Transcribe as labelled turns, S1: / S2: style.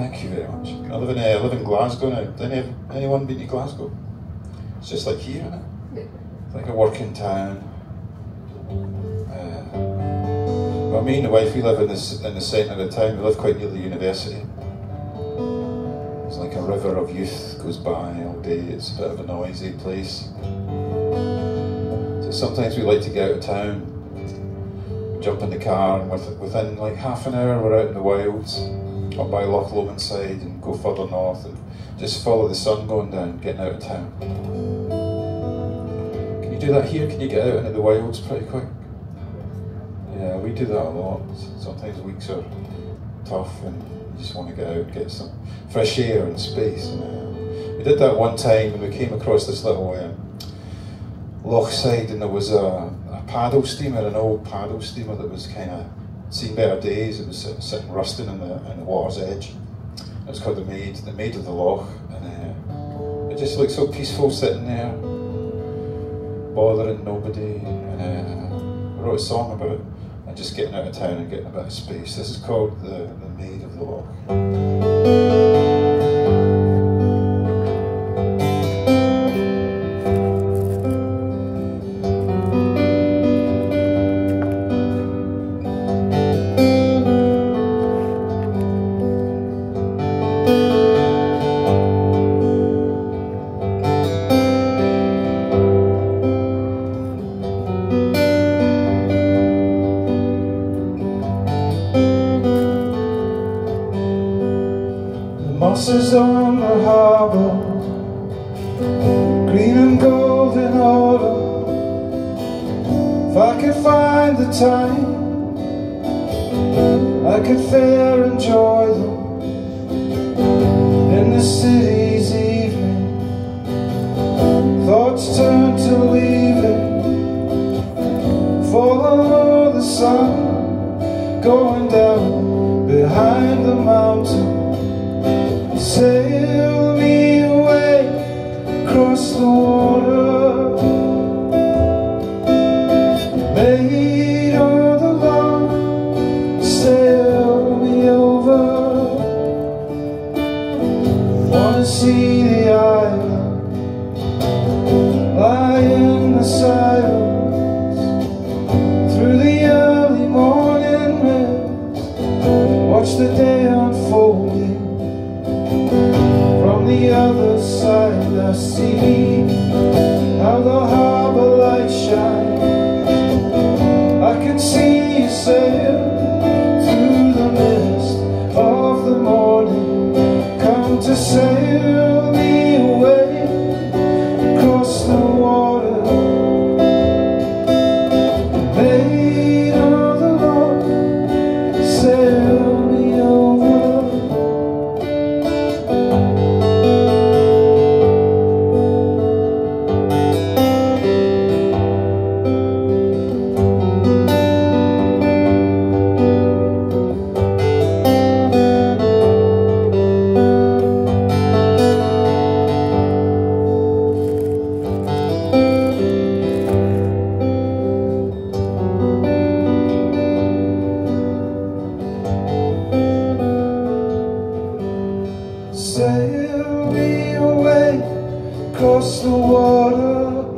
S1: Thank you very much. I live in, uh, I live in Glasgow now. Did any, anyone been to Glasgow? It's just like here, isn't it? It's like a working town. Uh, well, me and the wife, we live in the, in the centre of town. We live quite near the university. It's like a river of youth goes by all day. It's a bit of a noisy place. So sometimes we like to get out of town, jump in the car, and within like half an hour we're out in the wilds up by Loch Lomond side and go further north and just follow the sun going down, getting out of town. Can you do that here? Can you get out into the wilds pretty quick? Yeah, we do that a lot. Sometimes weeks are tough and you just want to get out and get some fresh air and space. Uh, we did that one time and we came across this little uh, loch side and there was a, a paddle steamer, an old paddle steamer that was kind of seen better days. It was sitting rusting in the, in the water's edge. It was called the Maid, the Maid of the Loch, and uh, it just looked so peaceful sitting there, bothering nobody. And uh, I wrote a song about it and just getting out of town and getting a bit of space. This is called the, the Maid of the Loch. Mosses on the harbour Green and gold in autumn. If I could find the time I could fair enjoy them In the city's evening. Thoughts turn to leaving Follow the sun Going down behind the mountain Sail the other side I see how the harbor lights shine. I can see you sail through the mist of the morning. Come to sail me away across the water Sail me away across the water